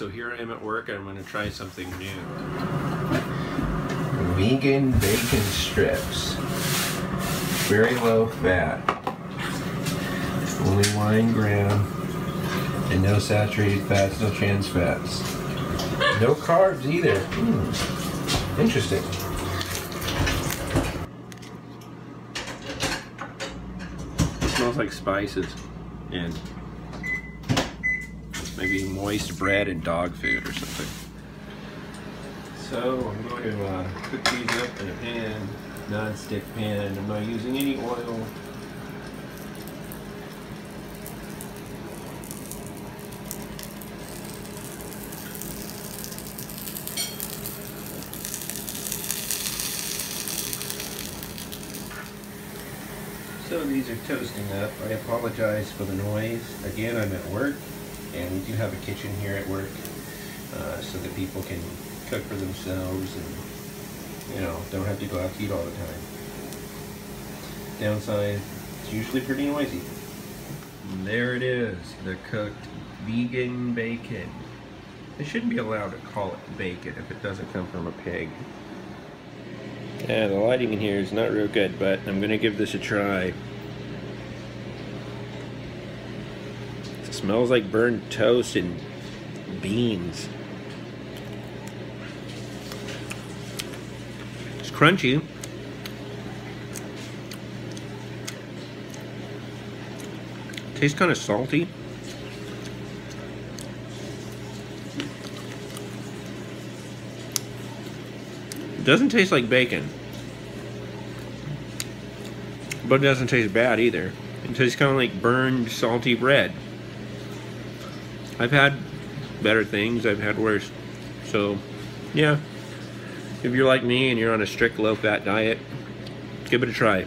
So here I am at work and I'm going to try something new. Vegan bacon strips. Very low fat. Only one gram. And no saturated fats, no trans fats. No carbs either. Hmm. Interesting. It smells like spices and maybe moist bread and dog food or something. So I'm going to uh, cook these up in a pan, non-stick pan. I'm not using any oil. So these are toasting up. I apologize for the noise. Again, I'm at work, and we do have a kitchen here at work, uh, so that people can cook for themselves and, you know, don't have to go out to eat all the time. Downside, it's usually pretty noisy. There it is, the cooked vegan bacon. They shouldn't be allowed to call it bacon if it doesn't come from a pig. Yeah, the lighting in here is not real good, but I'm gonna give this a try. Smells like burned toast and beans. It's crunchy. Tastes kind of salty. It doesn't taste like bacon. But it doesn't taste bad either. It tastes kind of like burned salty bread. I've had better things, I've had worse. So, yeah. If you're like me and you're on a strict low fat diet, give it a try.